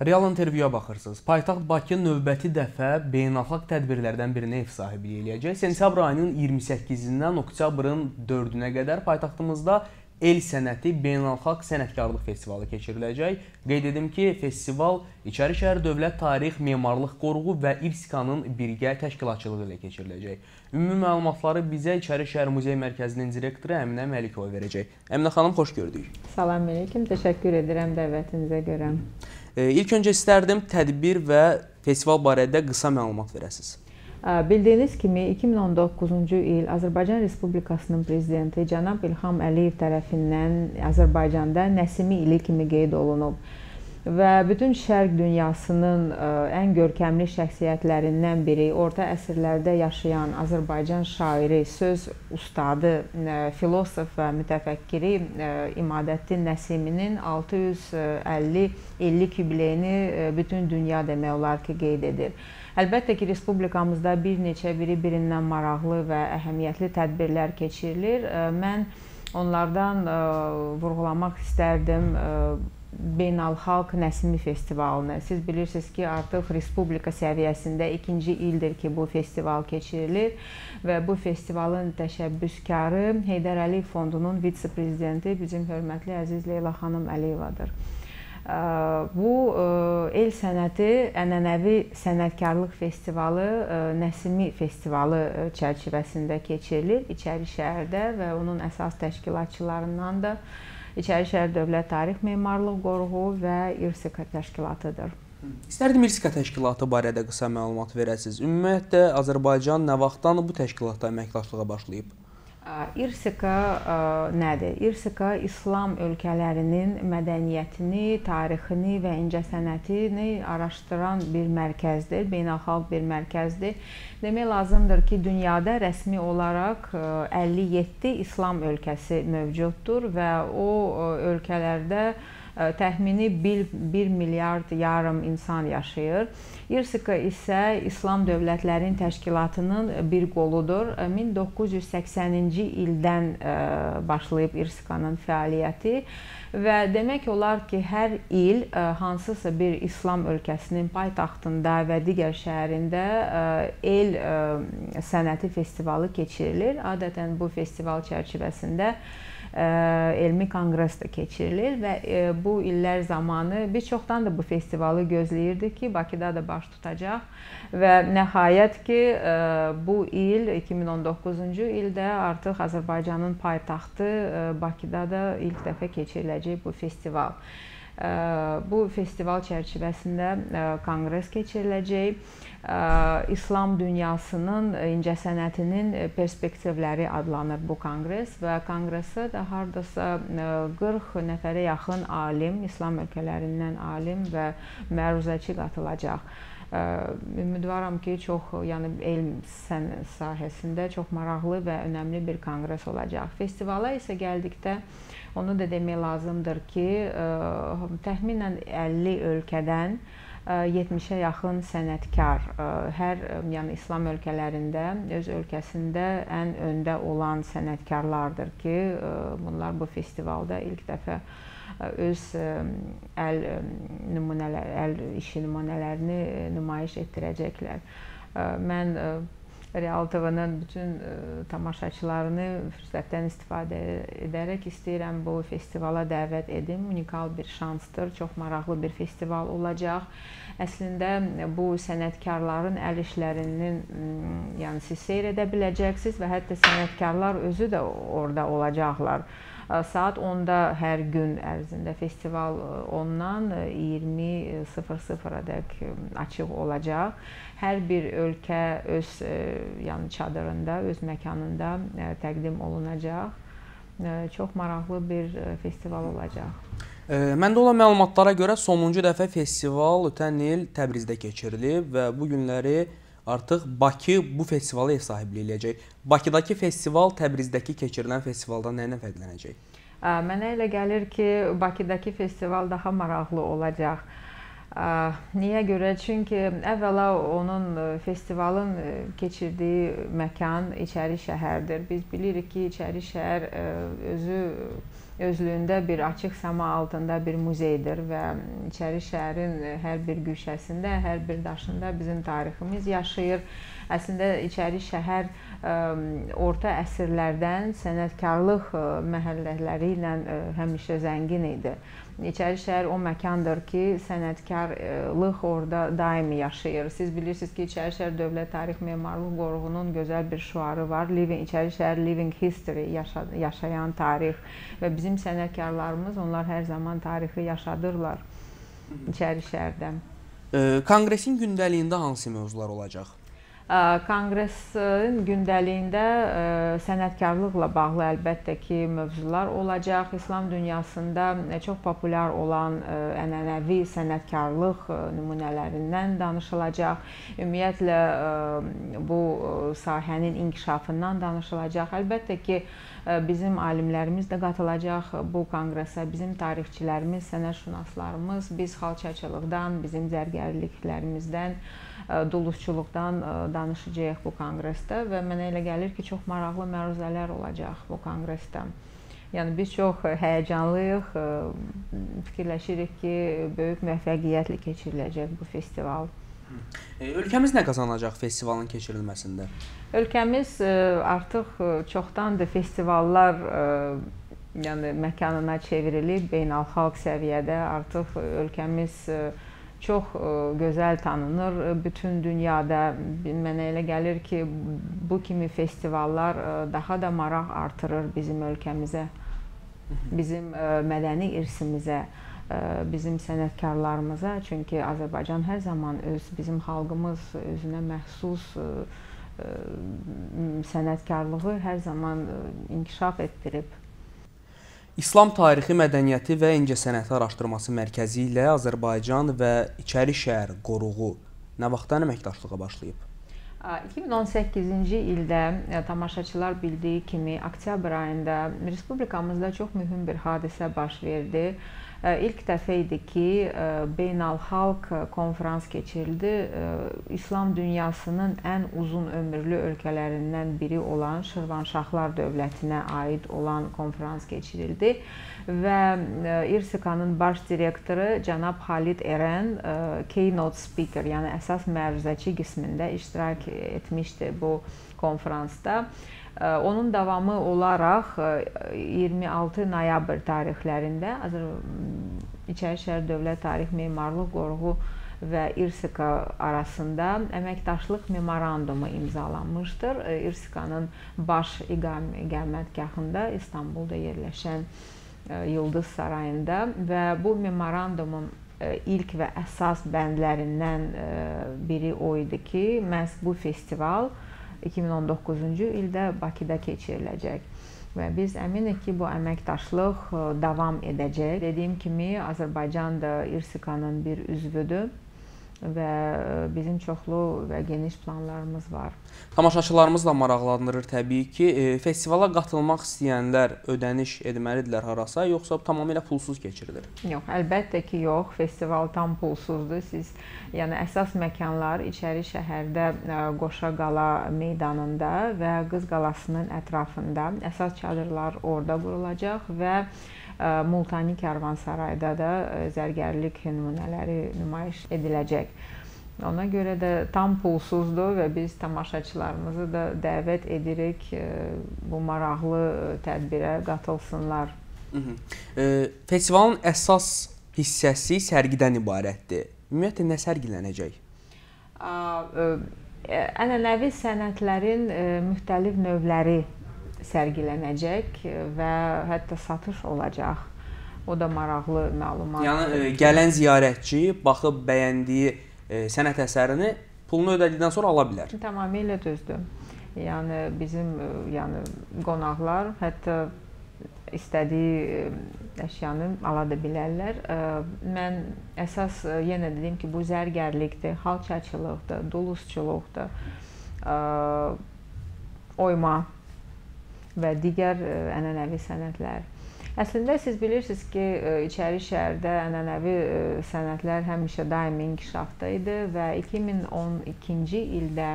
Real intervyuya baxırsınız. Paytaxt Bakı növbəti dəfə beynəlxalq tədbirlərdən birinə ev sahibliyi eləyəcək. Sentyabr ayının 28-dən oktyabrın 4-ünə qədər paytaxtımızda El Sənəti Beynəlxalq Sənətkarlıq Festivalı keçiriləcək. Qeyd edim ki, festival İçərişəhər Dövlət Tarix Memarlıq Qoruğu və İRSK-nın birgə təşkilatçılığı ilə keçiriləcək. Ümumi məlumatları bizə İçərişəhər Muzey Mərkəzinin direktoru Əminə Məlikova verəcək. Əminə xanım, xoş gördük. Salam əleykum, təşəkkür edirəm dəvətinizə görə. İlk öncə istərdim tədbir və festival barədə qısa məlumat verəsiniz. Bildiyiniz kimi 2019-cu il Azərbaycan Respublikasının prezidenti cənab İlham Əliyev tərəfindən Azərbaycanda Nəsimi ili kimi qeyd olunub və bütün şərq dünyasının ən görkəmli şəxsiyyətlərindən biri, orta əsrlərdə yaşayan Azərbaycan şairi, söz ustadı, filosof və mütəfəkkiri İmadəddin Nəsiminin 650 illik yubileyini bütün dünya demək olar ki, qeyd edir. Əlbəttə ki, respublikamızda bir neçə biri-birindən maraqlı və əhəmiyyətli tədbirlər keçirilir. Mən onlardan vurğulamaq istərdim Beynəlxalq Nəsimi festivalını. Siz bilirsiniz ki, artıq respublika səviyyəsində ikinci ildir ki, bu festival keçirilir və bu festivalın təşəbbüskarı Heydər Əliyev Fondunun vitse-prezidenti bizim hörmətli əziz Leyla xanım Əliyevadır. Bu el sənəti ənənəvi sənətkarlıq festivalı Nəsimi festivalı çərçivəsində keçirilir İçəri şəhərdə və onun əsas təşkilatçılarından da İçərişəhər Dövlət Tarix Memarlıq Qoruğu və İRSK təşkilatıdır. İstərdim İRSK təşkilatı barədə qısa məlumat verəsiniz. Ümumiyyətlə Azərbaycan nə vaxtdan bu təşkilatla əməkdaşlığa başlayıb? İRSK nədir? İRSK İslam ölkələrinin mədəniyyətini, tarixini və incəsənətini araşdıran bir mərkəzdir, beynəlxalq bir mərkəzdir. Demək lazımdır ki, dünyada rəsmi olaraq 57 İslam ölkəsi mövcuddur və o ölkələrdə təxmini 1, 1 milyard yarım insan yaşayır. İRSK isə İslam Dövlətlərin Təşkilatının bir qoludur. 1980-ci ildən başlayıb İRSK-nın fəaliyyəti və demək olar ki, hər il hansısa bir İslam ölkəsinin paytaxtında və digər şəhərində el sənəti festivalı keçirilir. Adətən bu festival çərçivəsində elmi konqres də keçirilir və bu illər zamanı biz çoxdan da bu festivalı gözləyirdik ki, Bakıda da baş tutacaq və nəhayət ki, bu il 2019-cu ildə artıq Azərbaycanın paytaxtı Bakıda da ilk dəfə keçiriləcək bu festival. Bu festival çərçivəsində konqres keçiriləcək. İslam dünyasının incəsənətinin perspektivləri adlanır bu konqres və konqresə də hardasa 40 nəfərə yaxın alim, İslam ölkələrindən alim və məruzəçi qatılacaq. Ümidvaram ki, çox, yəni elm sahəsində çox maraqlı və önəmli bir konqres olacaq. Festivala isə gəldikdə onu da demək lazımdır ki, təxminən 50 ölkədən 70-ə yaxın sənətkar hər yəni İslam ölkələrində öz ölkəsində ən öndə olan sənətkarlardır ki, bunlar bu festivalda ilk dəfə öz əl nümunələr, əl işi nümunələrini nümayiş etdirəcəklər. Mən Real TV-nin bütün tamaşaçılarını fürsətdən istifadə edərək istəyirəm bu festivala dəvət edim. Unikal bir şansdır, çox maraqlı bir festival olacaq. Əslində bu sənətkarların əl işlərinin yəni siz seyr edə biləcəksiniz və hətta sənətkarlar özü də orada olacaqlar. Saat 10-da hər gün ərzində festival 10-dan 20:00-dək açıq olacaq. Hər bir ölkə öz yəni çadırında, öz məkanında təqdim olunacaq. Çox maraqlı bir festival olacaq. Məndə olan məlumatlara görə sonuncu dəfə festival ötən il Təbrizdə keçirilib və bu günləri artıq Bakı bu festivala ev sahibliyi eləyəcək. Bakıdakı festival Təbrizdəki keçirilən festivaldan nə ilə fərqlənəcək? Mənə elə gəlir ki, Bakıdakı festival daha maraqlı olacaq. Niyə görə? Çünki əvvəla onun festivalın keçirdiyi məkan İçəri şəhərdir. Biz bilirik ki, İçəri şəhər özü özlüyündə bir açıq səma altında bir muzeydir və İçəri şəhərin hər bir güşəsində, hər bir daşında bizim tariximiz yaşayır. Əslində İçəri şəhər orta əsrlərdən sənətkarlıq məhəllələri ilə həmişə zəngin idi. İçəri şəhər o məkandır ki, sənətkarlıq orada daimi yaşayır. Siz bilirsiniz ki, İçəri şəhər Dövlət Tarix Memarlıq Qoruğunun gözəl bir şüarı var. Living İçəri şəhər Living History, yaşa yaşayan tarix və bizim sənətkarlarımız onlar hər zaman tarixi yaşadırlar İçəri şəhərdə. Konqresin gündəliyində hansı mövzular olacaq? Konqresin gündəliyində sənətkarlıqla bağlı əlbəttə ki, mövzular olacaq. İslam dünyasında çox populyar olan ənənəvi sənətkarlıq nümunələrindən danışılacaq. Ümumiyyətlə bu sahənin inkişafından danışılacaq. Əlbəttə ki, bizim alimlərimiz də qatılacaq bu konqresə. Bizim tarixçilərimiz, sənətşünaslarımız, biz xalçaçılıqdan, bizim zərgərliklərimizdən duluzçuluqdan danışacağıq bu konqresdə və mənə elə gəlir ki, çox maraqlı məruzələr olacaq bu konqresdə. Yəni biz çox həyəcanlıyıq. Fikirləşirik ki, böyük müvəffəqiyyətlə keçiriləcək bu festival. Ölkəmiz nə qazanacaq festivalın keçirilməsində? Ölkəmiz artıq çoxdandır festivallar yəni məkanına çevrilib, beynəlxalq səviyyədə artıq ölkəmiz çox e, gözəl tanınır bütün dünyada. Mənə elə gəlir ki, bu kimi festivallar e, daha da maraq artırır bizim ölkəmizə, bizim e, mədəni irsimizə, bizim sənətkarlarımıza. Çünki Azərbaycan hər zaman öz bizim xalqımız özünə məxsus sənətkarlığı hər zaman inkişaf etdirib. İslam tarixi, mədəniyyəti və incəsənəti araşdırması mərkəzi ilə Azərbaycan və İçəri şəhər qoruğu nə vaxtdan əməkdaşlığa başlayıb? 2018-ci ildə tamaşaçılar bildiyi kimi oktyabr ayında respublikamızda çox mühüm bir hadisə baş verdi. İlk dəfə idi ki, beynəlxalq konfrans keçirildi. İslam dünyasının ən uzun ömürlü ölkələrindən biri olan Şirvanşahlar dövlətinə aid olan konfrans keçirildi və İRSİKA-nın baş direktoru cənab Xalid Eren keynote speaker, yəni əsas məruzəçi qismində iştirak etmişdi bu konfransda. Onun davamı olaraq 26 noyabr tarixlərində İçərişəhər Dövlət Tarix Memarlıq Qoruğu və İRSİKA arasında əməkdaşlıq memorandumu imzalanmışdır. İRSİKA-nın baş iqamətgahında İstanbulda yerləşən Yıldız sarayında və bu memorandumun ilk və əsas bəndlərindən biri o idi ki, məhz bu festival 2019-cu ildə Bakıda keçiriləcək. Və biz əminik ki, bu əməkdaşlıq e, davam edəcək. Dediyim kimi, Azərbaycan da İRSİKA-nın bir üzvüdür və e, bizim çoxlu və geniş planlarımız var. Tamaşaçılarımız da maraqlandırır təbii ki, e, festivala qatılmaq istəyənlər ödəniş etməlidirlər harasa, yoxsa tamamilə pulsuz keçirilir? Yox, əlbəttə ki, yox. Festival tam pulsuzdur. Siz yəni əsas məkanlar içəri şəhərdə e, Qoşa qala meydanında və Qız qalasının ətrafında əsas çadırlar orada qurulacaq və Multani Karvansarayda da zərgərlik nümunələri nümayiş ediləcək. Ona görə də tam pulsuzdur və biz tamaşaçılarımızı da dəvət edirik bu maraqlı tədbirə qatılsınlar. Hı -hı. E, festivalın əsas hissəsi sərgidən ibarətdir. Ümumiyyətlə nə sərgilənəcək? Ənənəvi sənətlərin müxtəlif növləri sərgilənəcək və hətta satış olacaq. O da maraqlı məlumat. Yəni e, gələn ziyarətçi baxıb bəyəndiyi e, sənət əsərini pulunu ödədikdən sonra ala bilər. Tamamilə düzdür. Yəni bizim e, yəni qonaqlar hətta istədiyi əşyanı ala da bilərlər. Mən əsas yenə dedim ki, bu zərgərlikdir, xalçaçılıqdır, duluzçuluqdur, oyma və digər ənənəvi sənətlər. Əslində siz bilirsiniz ki, İçəri şəhərdə ənənəvi sənətlər həmişə daimi inkişafda idi və 2012-ci ildə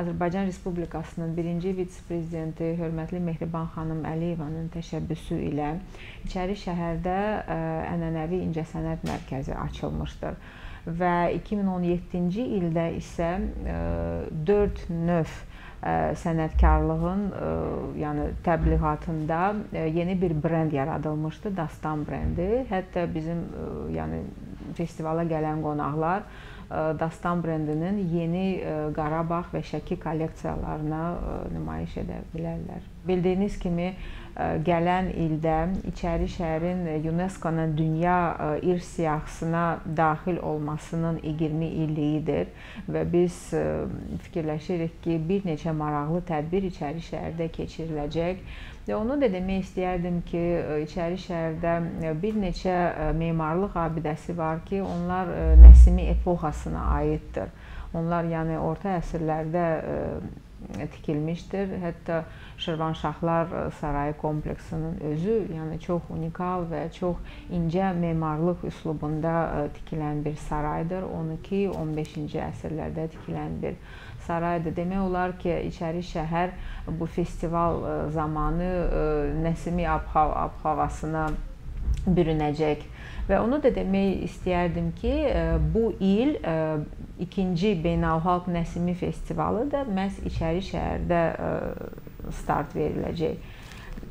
Azərbaycan Respublikasının birinci vitse-prezidenti hörmətli Mehriban xanım Əliyevanın təşəbbüsü ilə İçəri şəhərdə ənənəvi incəsənət mərkəzi açılmışdır və 2017-ci ildə isə 4 növ sənətkarlığın yəni təbliğatında yeni bir brend yaradılmışdı, Dastan brendi. Hətta bizim yəni festivala gələn qonaqlar Dastan brendinin yeni Qarabağ və Şəki kolleksiyalarına nümayiş edə bilərlər. Bildiyiniz kimi gələn ildə İçəri şəhərin UNESCO-nun dünya irs siyahısına daxil olmasının 20 illiyidir və biz fikirləşirik ki, bir neçə maraqlı tədbir İçəri şəhərdə keçiriləcək. Və onu da demək istəyərdim ki, İçəri şəhərdə bir neçə memarlıq abidəsi var ki, onlar Nəsimi epoxasına aiddir. Onlar yəni orta əsrlərdə tikilmişdir. Hətta Şirvanşahlar sarayı kompleksinin özü, yəni çox unikal və çox incə memarlıq üslubunda tikilən bir saraydır. 12-15-ci əsrlərdə tikilən bir saraydır. Demək olar ki, İçəri şəhər bu festival zamanı Nəsimi ab-havasına bürünəcək. Və onu da demək istəyərdim ki, bu il ikinci beynəlxalq Nəsimi festivalı da məhz İçəri şəhərdə start veriləcək.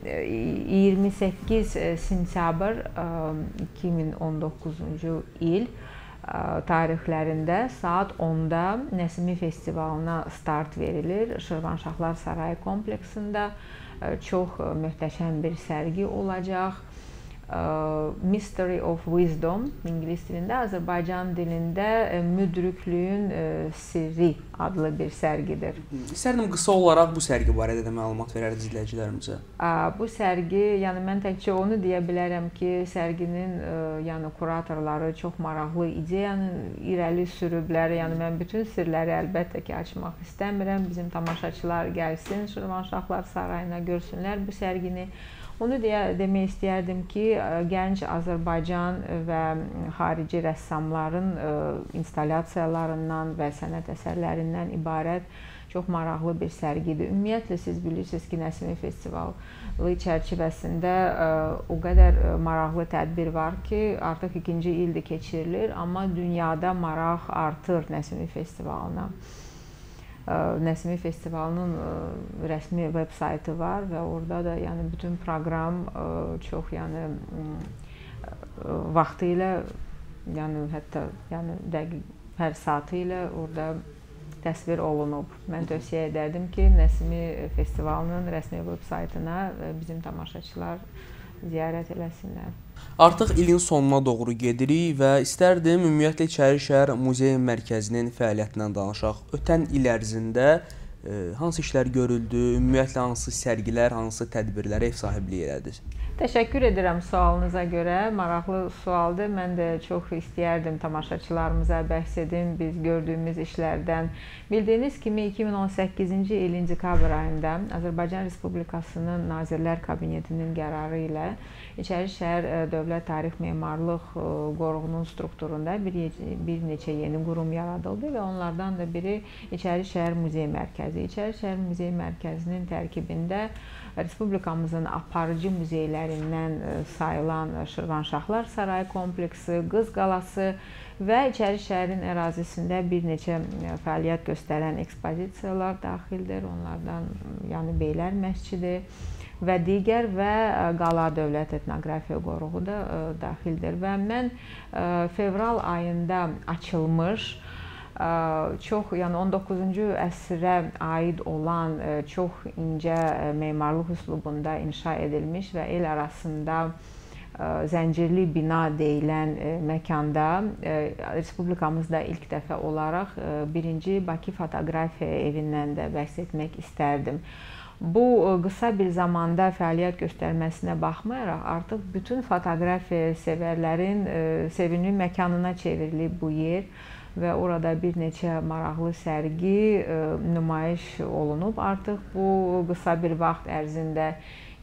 28 sentyabr 2019-cu il tarixlərində saat 10-da Nəsimi festivalına start verilir. Şirvanşahlar Sarayı kompleksində çox möhtəşəm bir sərgi olacaq. Mystery of Wisdom ingilis dilində, Azərbaycan dilində müdriklüyün sirri adlı bir sərgidir. İstərdim qısa olaraq bu sərgi barədə də məlumat verərdiniz izləyicilərimizə. Bu sərgi, yəni mən təkcə onu deyə bilərəm ki, sərginin yəni kuratorları çox maraqlı ideyanı irəli sürüblər. Yəni mən bütün sirləri əlbəttə ki, açmaq istəmirəm. Bizim tamaşaçılar gəlsin Şirvanşahlar sarayına görsünlər bu sərgini. Onu deyə demək istəyərdim ki, gənc Azərbaycan və xarici rəssamların installyasiyalarından və sənət əsərlərindən ibarət çox maraqlı bir sərgidir. Ümumiyyətlə siz bilirsiniz ki, Nəsimi festivalı çərçivəsində o qədər maraqlı tədbir var ki, artıq ikinci ildir keçirilir, amma dünyada maraq artır Nəsimi festivalına. Nəsimi festivalının rəsmi veb saytı var və orada da yəni bütün proqram çox yəni vaxtı ilə yəni hətta yəni dəqiq hər saatı ilə orada təsvir olunub. Mən tövsiyə edərdim ki, Nəsimi festivalının rəsmi veb saytına bizim tamaşaçılar ziyarət eləsinlər. Artıq ilin sonuna doğru gedirik və istərdim ümumiyyətlə İçəri şəhər muzey mərkəzinin fəaliyyətindən danışaq. Ötən il ərzində e, hansı işlər görüldü, ümumiyyətlə hansı sərgilər, hansı tədbirlərə ev sahibliyi elədiniz? Təşəkkür edirəm sualınıza görə. Maraqlı sualdır. Mən də çox istəyərdim tamaşaçılarımıza bəhs edim biz gördüyümüz işlərdən. Bildiyiniz kimi 2018-ci ilin dekabr ayında Azərbaycan Respublikasının Nazirlər Kabinetinin qərarı ilə İçəri şəhər e, Dövlət Tarix Memarlıq e, Qoruğunun strukturunda bir, bir neçə yeni qurum yaradıldı və onlardan da biri İçəri şəhər muzey mərkəzi. İçəri şəhər muzey mərkəzinin tərkibində Respublikamızın aparıcı muzeylərindən e, sayılan Şirvanşahlar Sarayı kompleksi, Qız qalası və İçəri şəhərin ərazisində bir neçə fəaliyyət göstərən ekspozisiyalar daxildir. Onlardan yəni Beylər məscidi və digər və Qala Dövlət Etnoqrafiya Qoruğu da daxildir və mən fevral ayında açılmış çox, yəni 19-cu əsrə aid olan çox incə memarlıq üslubunda inşa edilmiş və el arasında zəncirli bina deyilən məkanda respublikamızda ilk dəfə olaraq birinci Bakı fotoqrafiya evindən də bəhs etmək istərdim. Bu qısa bir zamanda fəaliyyət göstərməsinə baxmayaraq artıq bütün fotoqrafiya sevərlərin sevimli məkanına çevrilib bu yer və orada bir neçə maraqlı sərgi e, nümayiş olunub. Artıq bu qısa bir vaxt ərzində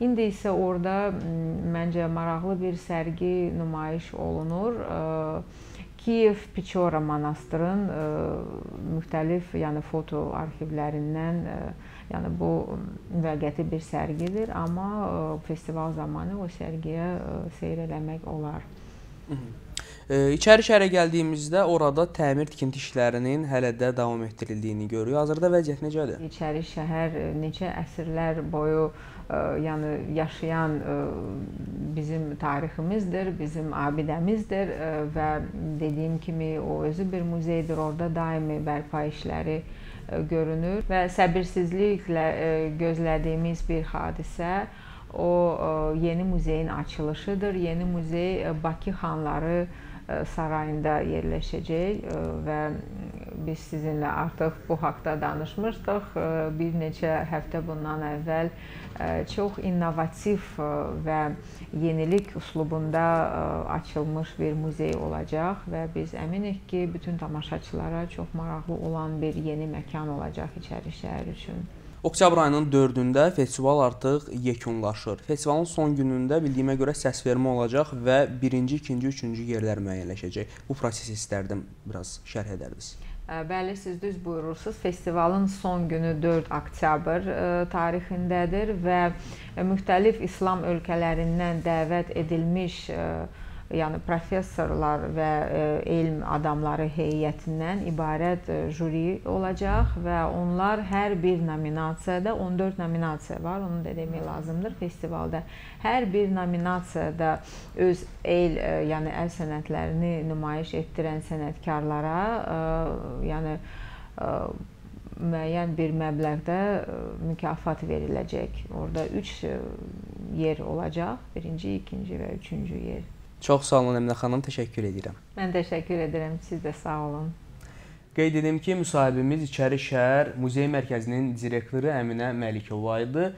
İndi isə orada məncə maraqlı bir sərgi nümayiş olunur. Kiyev Peçora monastırın müxtəlif, yəni foto arxivlərindən, yəni bu müvəqqəti bir sərgidir, amma festival zamanı o sərgiyə seyr eləmək olar. Hı -hı. İçəri şəhərə gəldiyimizdə orada təmir tikinti işlərinin hələ də davam etdirildiyini görürük. Hazırda vəziyyət necədir? İçəri şəhər neçə əsrlər boyu yəni yaşayan bizim tariximizdir, bizim abidəmizdir və dediyim kimi o özü bir muzeydir. Orada daimi bərpa işləri görünür və səbirsizliklə gözlədiyimiz bir hadisə o yeni muzeyin açılışıdır. Yeni muzey Bakı xanları sarayında yerləşəcək və biz sizinlə artıq bu haqqda danışmışdıq. Bir neçə həftə bundan əvvəl çox innovativ və yenilik üslubunda açılmış bir muzey olacaq və biz əminik ki, bütün tamaşaçılara çox maraqlı olan bir yeni məkan olacaq İçəri şəhər üçün. Oktyabr ayının 4-də festival artıq yekunlaşır. Festivalın son günündə bildiyimə görə səsvermə olacaq və 1-ci, 2-ci, 3-cü yerlər müəyyənləşəcək. Bu prosesi istərdim biraz şərh edərdiniz. Bəli, siz düz buyurursunuz. Festivalın son günü 4 oktyabr tarixindədir və müxtəlif İslam ölkələrindən dəvət edilmiş yəni professorlar və e, elm adamları heyətindən ibarət e, juri olacaq və onlar hər bir nominasiyada 14 nominasiya var, onu da demək lazımdır festivalda. Hər bir nominasiyada öz el, e, yəni əl sənətlərini nümayiş etdirən sənətkarlara, yəni müəyyən bir məbləğdə mükafat veriləcək. Orada 3 yer olacaq. Birinci, ikinci və üçüncü yer. Çox sağ olun Əminə xanım, təşəkkür edirəm. Mən təşəkkür edirəm, siz də sağ olun. Qeyd edim ki, müsahibimiz İçəri şəhər Muzey Mərkəzinin direktoru Əminə Məlikova idi.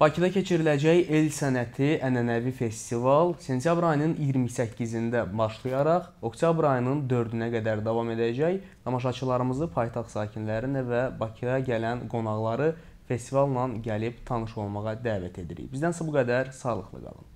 Bakıda keçiriləcək El Sənəti ənənəvi festival sentyabr ayının 28-də başlayaraq oktyabr ayının 4-nə qədər davam edəcək. Tamaşaçılarımızı paytaxt sakinlərini və Bakıya gələn qonaqları festivalla gəlib tanış olmağa dəvət edirik. Bizdən isə bu qədər. Sağlıqlı qalın.